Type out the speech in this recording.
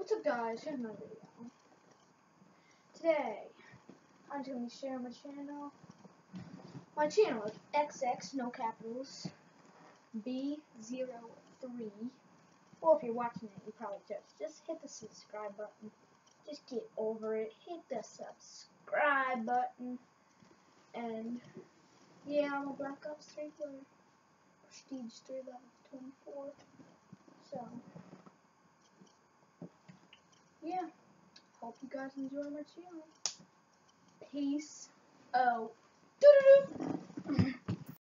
What's up guys, here's my video. Today, I'm just going to sharing my channel. My channel is XX, no capitals, B03. Well, if you're watching it, you probably just, just hit the subscribe button. Just get over it. Hit the subscribe button. And, yeah, I'm a Black Ops 3 player. Prestige 3 level 24. So, yeah. Hope you guys enjoy my channel. Peace out. -doo.